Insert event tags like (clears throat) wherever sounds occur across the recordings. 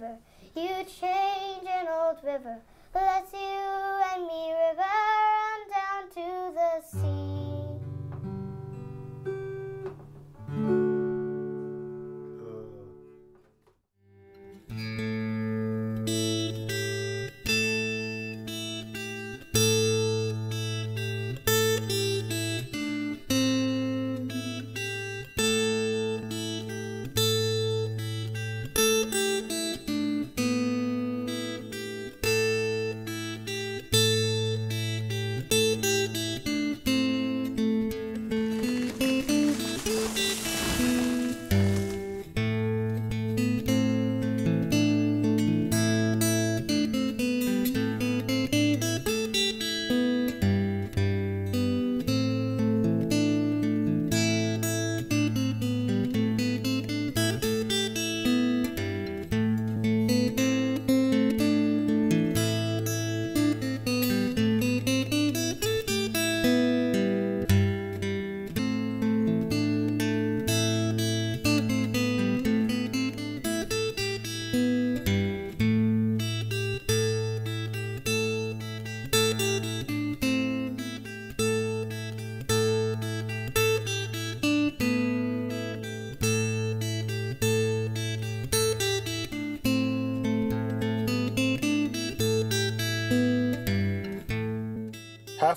You change an old river. Bless you and me, river, on down to the sea.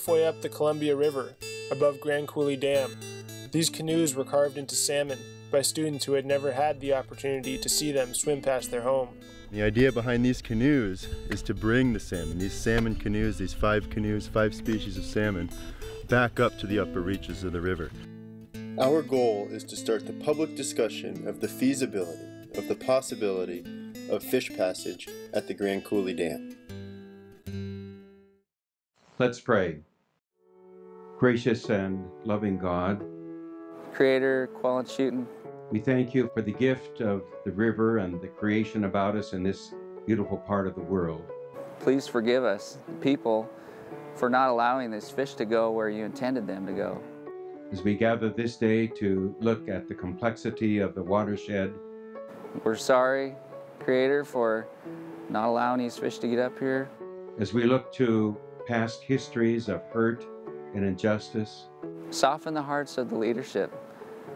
Halfway up the Columbia River, above Grand Coulee Dam, these canoes were carved into salmon by students who had never had the opportunity to see them swim past their home. The idea behind these canoes is to bring the salmon, these salmon canoes, these five canoes, five species of salmon, back up to the upper reaches of the river. Our goal is to start the public discussion of the feasibility, of the possibility of fish passage at the Grand Coulee Dam. Let's pray. Gracious and loving God, Creator, Qualinchutin, we thank you for the gift of the river and the creation about us in this beautiful part of the world. please forgive us, people, for not allowing this fish to go where you intended them to go. As we gather this day to look at the complexity of the watershed, We're sorry, Creator, for not allowing these fish to get up here. as we look to past histories of hurt and injustice, Soften the hearts of the leadership.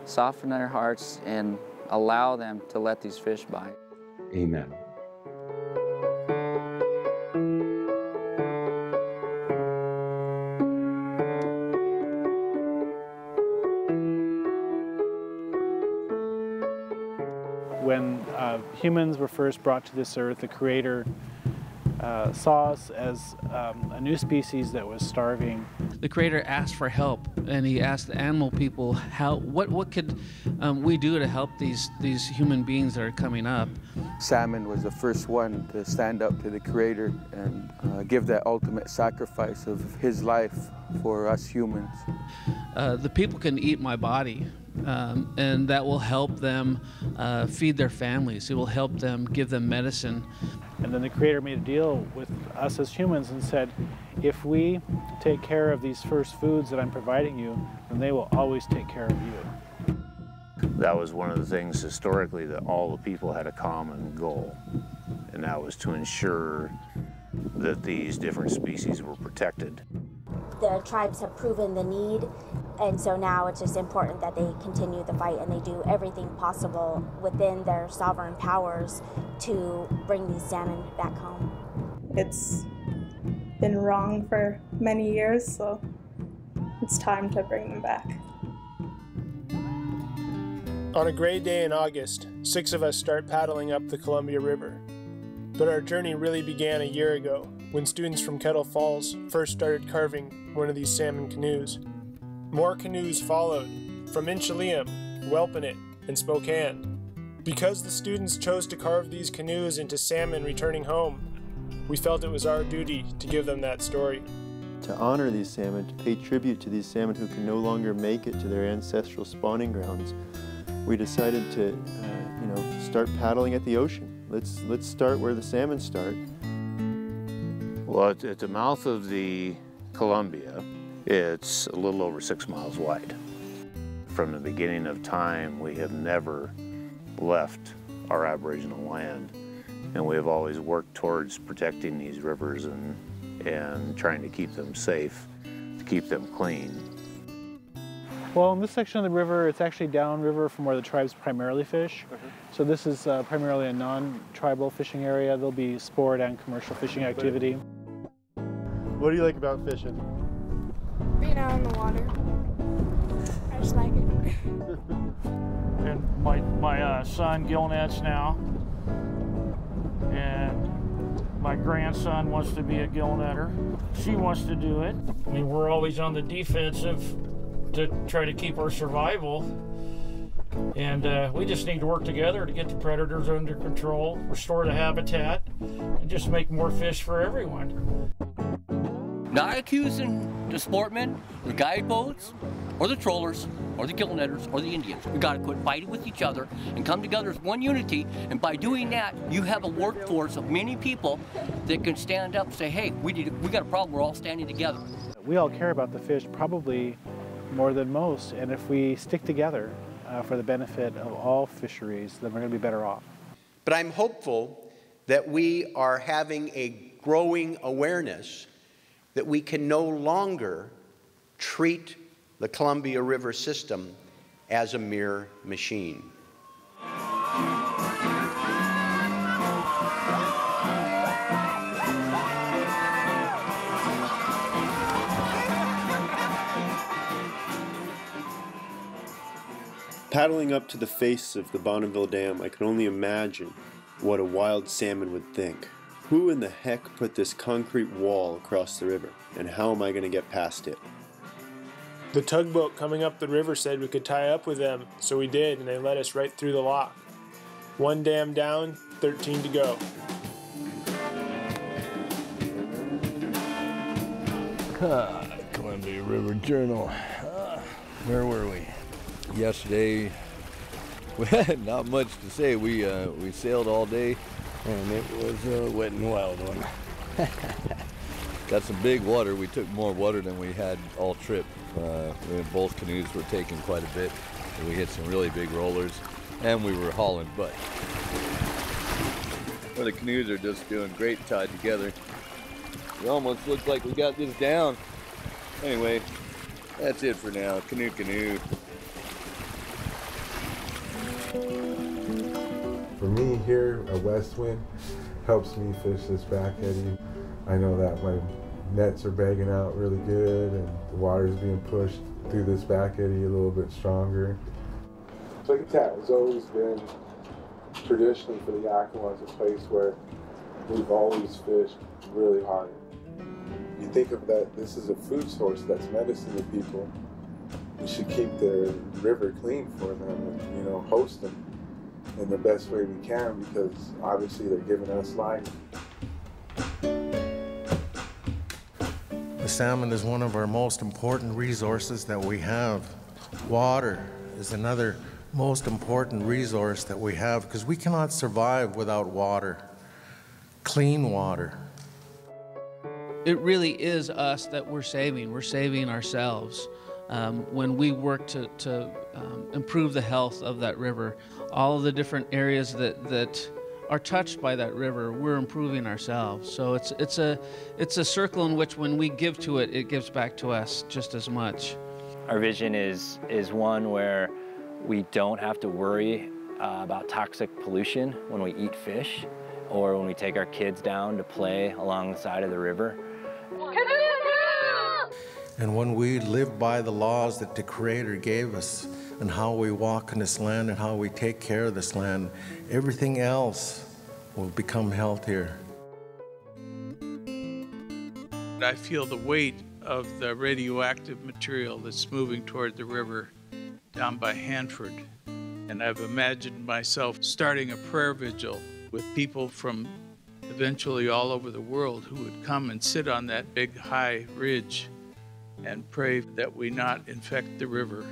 Soften their hearts and allow them to let these fish bite. amen. When uh, humans were first brought to this earth, the Creator uh, saw us as um, a new species that was starving. The creator asked for help and he asked the animal people how what what could um, we do to help these these human beings that are coming up Salmon was the first one to stand up to the Creator and uh, give that ultimate sacrifice of his life for us humans. uh, the people can eat my body um, and that will help them uh, feed their families it will help them give them medicine And then the Creator made a deal with us as humans and said, if we take care of these first foods that I'm providing you, then they will always take care of you. That was one of the things historically that all the people had a common goal, and that was to ensure that these different species were protected. The tribes have proven the need, and so now it's just important that they continue the fight and they do everything possible within their sovereign powers to bring these salmon back home. It's been wrong for many years, so it's time to bring them back. On a gray day in August, six of us start paddling up the Columbia River. But our journey really began a year ago when students from Kettle Falls first started carving one of these salmon canoes. More canoes followed from Inchelium, Wellpinit, and Spokane. Because the students chose to carve these canoes into salmon returning home, we felt it was our duty to give them that story. To honor these salmon, to pay tribute to these salmon who can no longer make it to their ancestral spawning grounds, we decided to, uh, you know, start paddling at the ocean. Let's let's start where the salmon start. Well, at, at the mouth of the Columbia, it's a little over six miles wide. From the beginning of time, we have never left our Aboriginal land. And we have always worked towards protecting these rivers and, and trying to keep them safe, to keep them clean. Well, in this section of the river, it's actually downriver from where the tribes primarily fish. Mm -hmm. So this is uh, primarily a non-tribal fishing area. There'll be sport and commercial fishing activity. What do you like about fishing? Out in the water. I just like it. (laughs) and my, my uh, son gill nets now. And my grandson wants to be a gill netter. She wants to do it. I mean, we're always on the defensive to try to keep our survival. And uh, we just need to work together to get the predators under control, restore the habitat, and just make more fish for everyone. Not accusing the sportmen, the guide boats, or the trollers, or the gill netters, or the Indians. We gotta quit fighting with each other and come together as one unity. And by doing that, you have a workforce of many people that can stand up and say, hey, we, need, we got a problem, we're all standing together. We all care about the fish probably more than most. And if we stick together uh, for the benefit of all fisheries, then we're going to be better off. But I'm hopeful that we are having a growing awareness that we can no longer treat the Columbia River system as a mere machine. Paddling up to the face of the Bonneville Dam, I can only imagine what a wild salmon would think. Who in the heck put this concrete wall across the river, and how am I going to get past it? The tugboat coming up the river said we could tie up with them, so we did, and they let us right through the lock. One dam down, 13 to go. Ah, Columbia River Journal. Ah, where were we? yesterday (laughs) we had not much to say. We uh, we sailed all day, and it was a wet and wild one. (laughs) Got some big water. We took more water than we had all trip. Uh, both canoes were taking quite a bit. we hit some really big rollers, and we were hauling butt. Well, the canoes are just doing great tied together. It almost looks like we got this down. Anyway, that's it for now. Canoe, canoe. Here, a west wind helps me fish this back eddy. I know that my nets are bagging out really good and the water is being pushed through this back eddy a little bit stronger. So like that has always been traditionally for the Yakimas a place where we've always fished really hard. You think of that this is a food source that's medicine to people we should keep the river clean for them and, you know, host them in the best way we can because obviously they're giving us life. The salmon is one of our most important resources that we have. Water is another most important resource that we have because we cannot survive without water, clean water. It really is us that we're saving. We're saving ourselves um, when we work to, to um, improve the health of that river. All of the different areas that, that are touched by that river, we're improving ourselves. So it's, it's, a, it's a circle in which when we give to it, it gives back to us just as much. Our vision is, is one where we don't have to worry uh, about toxic pollution when we eat fish or when we take our kids down to play along the side of the river. And when we live by the laws that the Creator gave us and how we walk in this land and how we take care of this land, everything else will become healthier. I feel the weight of the radioactive material that's moving toward the river down by Hanford. And I've imagined myself starting a prayer vigil with people from eventually all over the world who would come and sit on that big high ridge and pray that we not infect the river.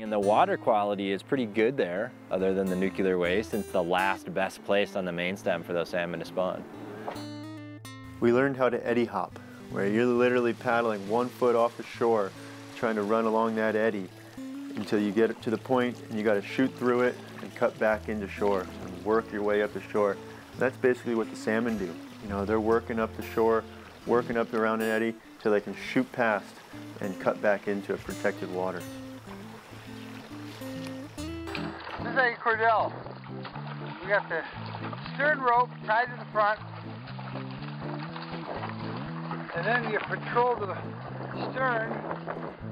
And the water quality is pretty good there, other than the nuclear waste. It's the last best place on the main stem for those salmon to spawn. We learned how to eddy hop, where you're literally paddling one foot off the shore, trying to run along that eddy until you get to the point and you got to shoot through it and cut back into shore and work your way up the shore. That's basically what the salmon do. You know, they're working up the shore, working up around an eddy till they can shoot past and cut back into a protected water. This is a Cordelle. We got the stern rope tied to the front, and then you patrol the stern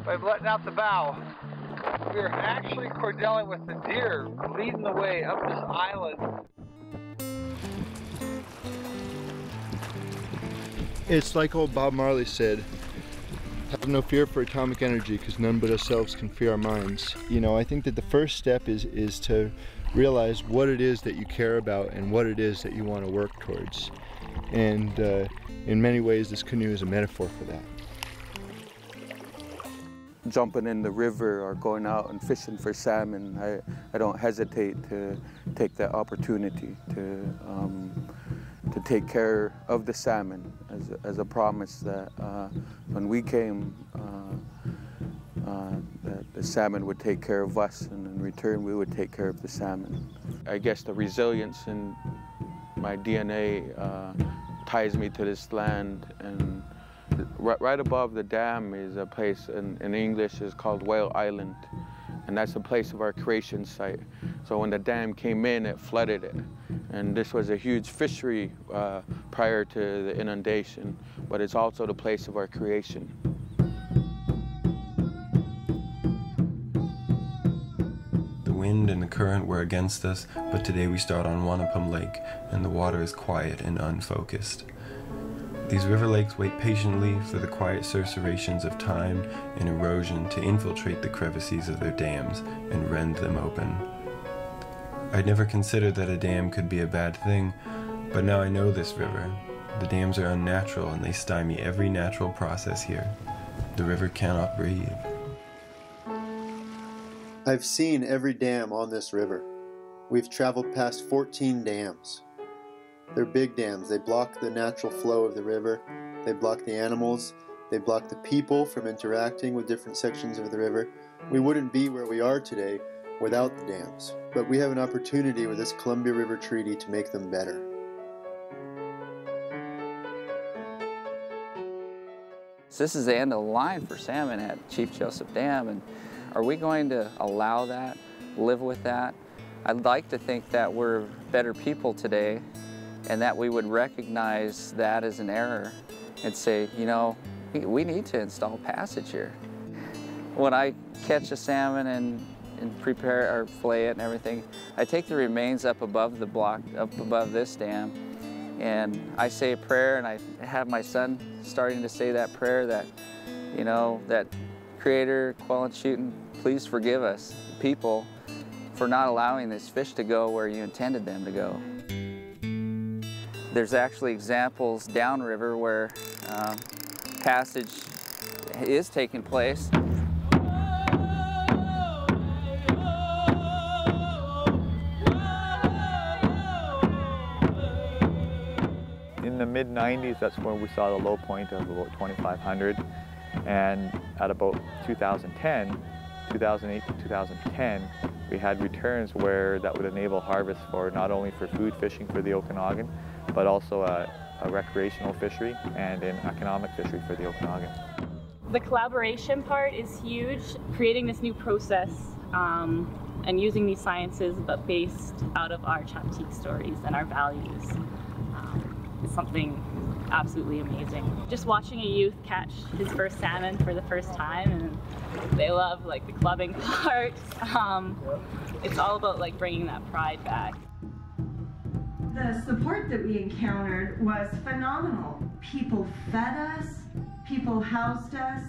by letting out the bow. We are actually cordelling with the deer leading the way up this island. It's like old Bob Marley said, have no fear for atomic energy because none but ourselves can free our minds. You know, I think that the first step is, is to realize what it is that you care about and what it is that you want to work towards. And uh, in many ways, this canoe is a metaphor for that. Jumping in the river or going out and fishing for salmon, I, I don't hesitate to take that opportunity to, um, to take care of the salmon as a, as a promise that uh, when we came, uh, uh, that the salmon would take care of us and in return we would take care of the salmon. I guess the resilience in my DNA uh, ties me to this land and right, above the dam is a place in, in English is called Whale Island and that's the place of our creation site. So when the dam came in, it flooded it. And this was a huge fishery uh, prior to the inundation, but it's also the place of our creation. The wind and the current were against us, but today we start on Wanapum Lake, and the water is quiet and unfocused. These river lakes wait patiently for the quiet susurrations of time and erosion to infiltrate the crevices of their dams and rend them open. I'd never considered that a dam could be a bad thing, but now I know this river. The dams are unnatural and they stymie every natural process here. The river cannot breathe. I've seen every dam on this river. We've traveled past 14 dams. They're big dams. They block the natural flow of the river. They block the animals. They block the people from interacting with different sections of the river. We wouldn't be where we are today without the dams. But we have an opportunity with this Columbia River Treaty to make them better. This is the end of the line for salmon at Chief Joseph Dam, and are we going to allow that, live with that? I'd like to think that we're better people today and that we would recognize that as an error and say, you know, we need to install passage here. When I catch a salmon and, and prepare or flay it and everything, I take the remains up above the block, up above this dam, and I say a prayer and I have my son starting to say that prayer that, you know, that Creator, Quellavechutin, please forgive us, people, for not allowing this fish to go where you intended them to go. There's actually examples downriver where um, passage is taking place. Mid 90s, that's when we saw the low point of about 2,500. And at about 2010, 2008 to 2010, we had returns where that would enable harvest for not only for food fishing for the Okanagan, but also a, a recreational fishery and an economic fishery for the Okanagan. The collaboration part is huge, creating this new process um, and using these sciences but based out of our Chaptique stories and our values something absolutely amazing. Just watching a youth catch his first salmon for the first time and they love like the clubbing (laughs) part. Um, it's all about like bringing that pride back. The support that we encountered was phenomenal. People fed us, people housed us.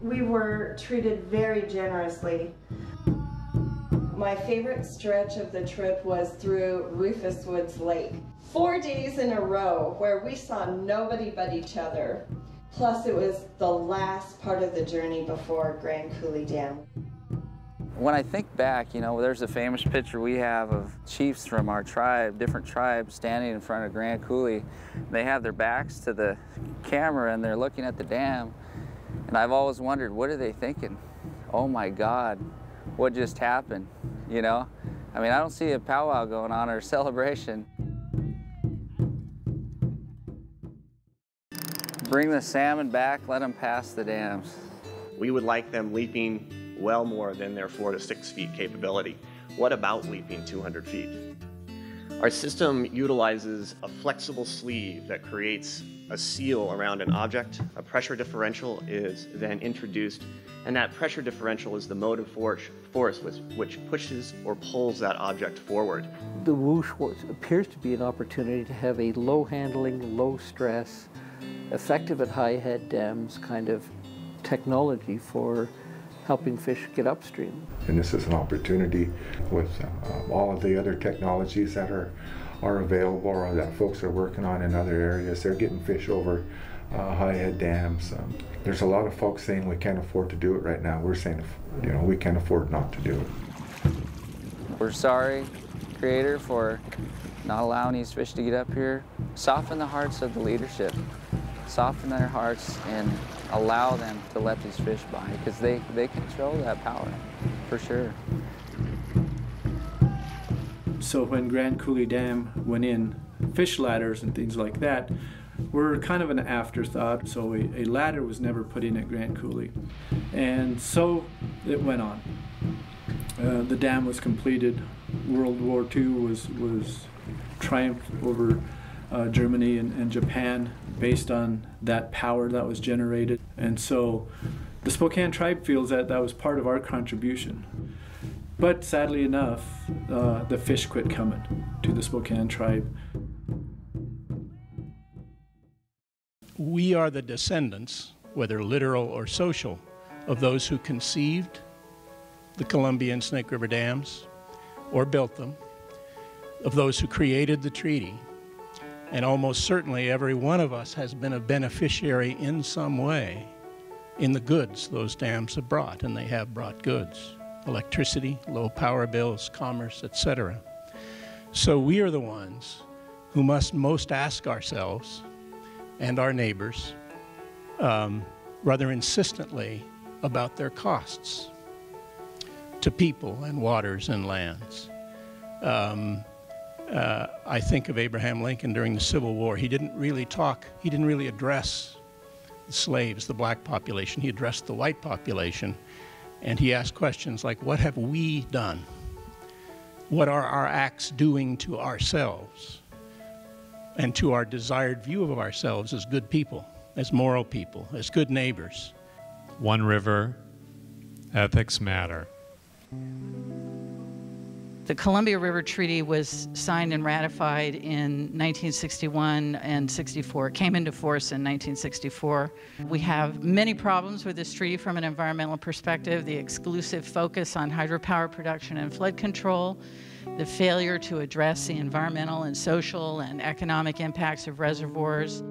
We were treated very generously. My favorite stretch of the trip was through Rufus Woods Lake. Four days in a row where we saw nobody but each other. Plus it was the last part of the journey before Grand Coulee Dam. When I think back, you know, there's a famous picture we have of chiefs from our tribe, different tribes, standing in front of Grand Coulee. They have their backs to the camera and they're looking at the dam. And I've always wondered, what are they thinking? Oh my God, what just happened? You know? I mean, I don't see a powwow going on or a (laughs) celebration. Bring the salmon back, let them pass the dams. We would like them leaping well more than their four to six feet capability. What about leaping 200 feet? Our system utilizes a flexible sleeve that creates a seal around an object. A pressure differential is then introduced, and that pressure differential is the motive force, force which, which pushes or pulls that object forward. The Whooshh appears to be an opportunity to have a low handling, low stress, effective at high head dams kind of technology for helping fish get upstream. And this is an opportunity with uh, all of the other technologies that are, are available or that folks are working on in other areas. They're getting fish over uh, high head dams. Um, there's a lot of folks saying we can't afford to do it right now. We're saying, you know, we can't afford not to do it. We're sorry, Creator, for not allowing these fish to get up here. Soften the hearts of the leadership. Soften their hearts and allow them to let these fish by because they, they control that power for sure. So when Grand Coulee Dam went in, fish ladders and things like that were kind of an afterthought. So a, a ladder was never put in at Grand Coulee. And so it went on. Uh, the dam was completed. World War II was, was triumphed over uh, Germany and, and Japan based on that power that was generated. And so the Spokane tribe feels that that was part of our contribution. But sadly enough, uh, the fish quit coming to the Spokane tribe. We are the descendants, whether literal or social, of those who conceived the Columbia and Snake River dams or built them, of those who created the treaty, and almost certainly every one of us has been a beneficiary in some way in the goods those dams have brought, and they have brought goods electricity, low power bills, commerce, etc. So we are the ones who must most ask ourselves and our neighbors um, rather insistently about their costs to people and waters and lands. Um, uh, I think of Abraham Lincoln during the Civil War. He didn't really talk, he didn't really address the slaves, the black population. He addressed the white population. And he asked questions like, What have we done? What are our acts doing to ourselves and to our desired view of ourselves as good people, as moral people, as good neighbors? One river, ethics matter. The Columbia River Treaty was signed and ratified in 1961 and 64. It came into force in 1964. We have many problems with this treaty from an environmental perspective the exclusive focus on hydropower production and flood control, the failure to address the environmental and social and economic impacts of reservoirs.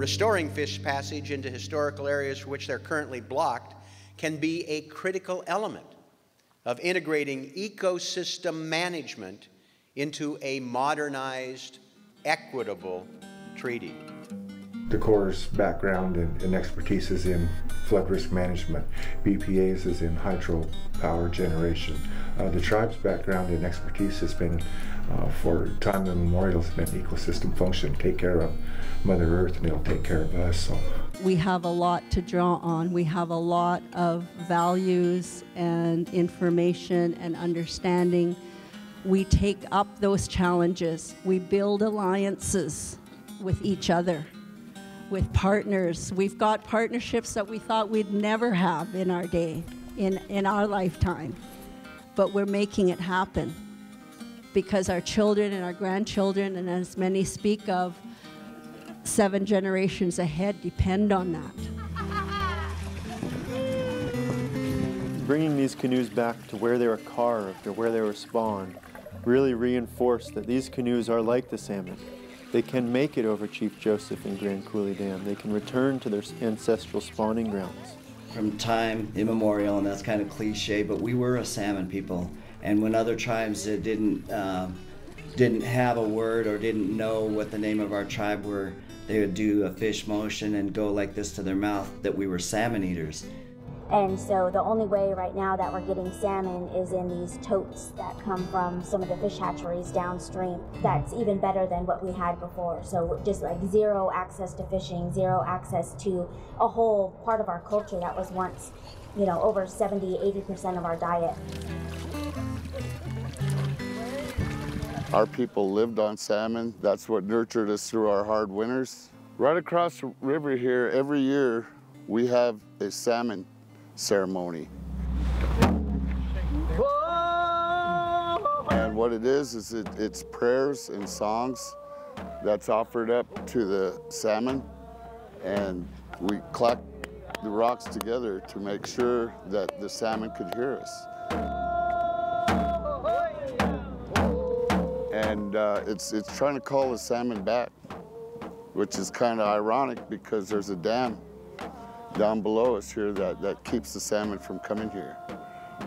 Restoring fish passage into historical areas for which they're currently blocked can be a critical element of integrating ecosystem management into a modernized, equitable treaty. The Corps' background and, and, expertise is in flood risk management. BPA's is in hydropower generation. Uh, the tribe's background and expertise has been, uh, for time immemorial, has ecosystem function, take care of Mother Earth and it'll take care of us. So. We have a lot to draw on. We have a lot of values and information and understanding. We take up those challenges. We build alliances with each other, with partners. We've got partnerships that we thought we'd never have in our day, in, in our lifetime. But we're making it happen because our children and our grandchildren, and as many speak of, seven generations ahead depend on that. Bringing these canoes back to where they were carved or where they were spawned really reinforced that these canoes are like the salmon. They can make it over Chief Joseph and Grand Coulee Dam. They can return to their ancestral spawning grounds. From time immemorial, and that's kind of cliche, but we were a salmon people. And when other tribes that didn't uh, didn't have a word or didn't know what the name of our tribe were, they would do a fish motion and go like this to their mouth that we were salmon eaters. And so the only way right now that we're getting salmon is in these totes that come from some of the fish hatcheries downstream. That's even better than what we had before. So just like zero access to fishing, zero access to a whole part of our culture that was once, you know, over 70, 80% of our diet. Our people lived on salmon. That's what nurtured us through our hard winters. Right across the river here, every year, we have a salmon ceremony. And what it is, is it, it's prayers and songs that's offered up to the salmon. And we clack the rocks together to make sure that the salmon could hear us. And uh, it's it's trying to call the salmon back, which is kind of ironic because there's a dam down below us here that, that keeps the salmon from coming here.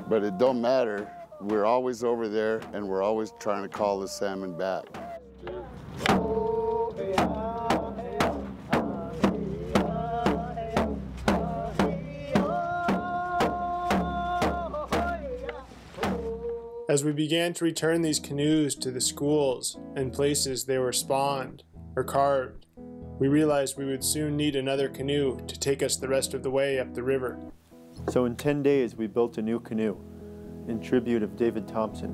But it don't matter. We're always over there, and we're always trying to call the salmon back. As we began to return these canoes to the schools and places they were spawned or carved, we realized we would soon need another canoe to take us the rest of the way up the river. So in 10 days, we built a new canoe in tribute of David Thompson,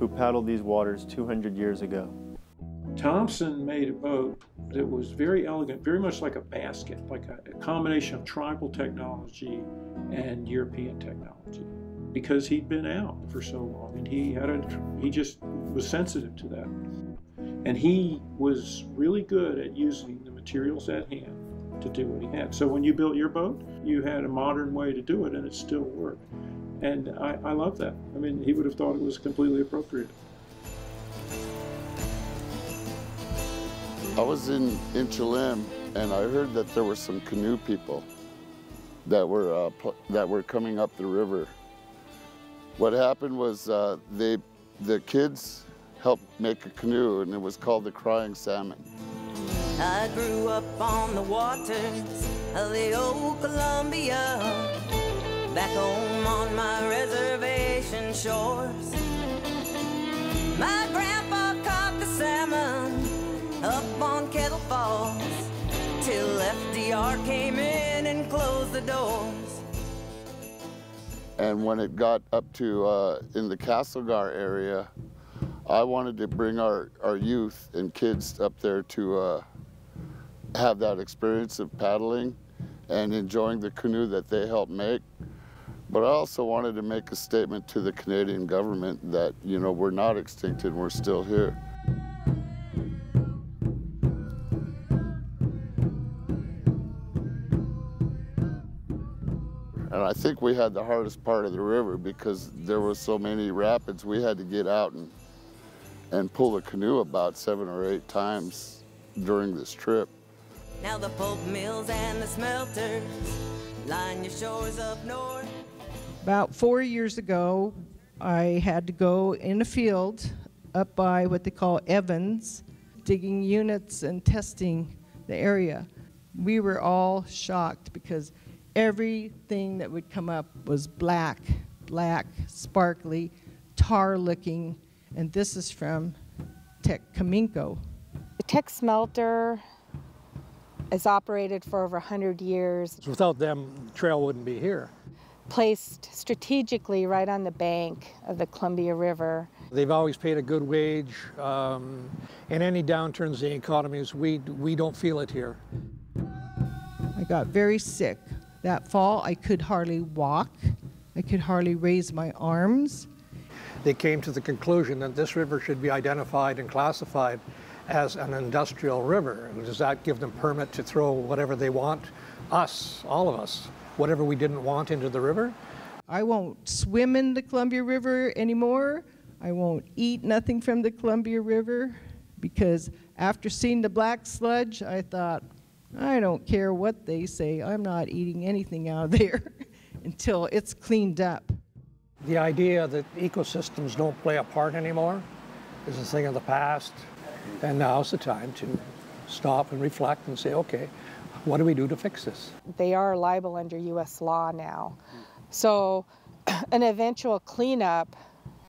who paddled these waters 200 years ago. Thompson made a boat that was very elegant, very much like a basket, like a, a combination of tribal technology and European technology because he'd been out for so long and he had a he just was sensitive to that. And he was really good at using the materials at hand to do what he had. So when you built your boat you had a modern way to do it and it still worked. And i, I love that. I mean he would have thought it was completely appropriate. I was in, Inchelium and I heard that there were some canoe people that were uh, that were coming up the river what happened was uh, they, the kids helped make a canoe and it was called the Crying Salmon. I grew up on the waters of the old Columbia, back home on my reservation shores. My grandpa caught the salmon up on Kettle Falls till FDR came in and closed the doors. And when it got up to uh, in the Castlegar area, I wanted to bring our, our youth and kids up there to uh, have that experience of paddling and enjoying the canoe that they helped make. But I also wanted to make a statement to the Canadian government that, you know, we're not extinct and we're still here. And I think we had the hardest part of the river because there were so many rapids. We had to get out and, and pull the canoe about seven or eight times during this trip. Now the pulp mills and the smelters line your shores up north. About four years ago, I had to go in a field up by what they call Evans, digging units and testing the area. We were all shocked because everything that would come up was black, black, sparkly, tar looking, and this is from Teck Cominco. The Teck smelter is operated for over 100 years. Without them, the Trail wouldn't be here. Placed strategically right on the bank of the Columbia River. They've always paid a good wage. Um, in any downturns in the economies, we, we don't feel it here. I got very sick that fall, I could hardly walk. I could hardly raise my arms. They came to the conclusion that this river should be identified and classified as an industrial river. Does that give them permit to throw whatever they want, us, all of us, whatever we didn't want into the river? I won't swim in the Columbia River anymore. I won't eat nothing from the Columbia River because after seeing the black sludge, I thought, I don't care what they say. I'm not eating anything out of there (laughs) until it's cleaned up. The idea that ecosystems don't play a part anymore is a thing of the past. And now's the time to stop and reflect and say, okay, What do we do to fix this? They are liable under U.S. law now. So (clears throat) an eventual cleanup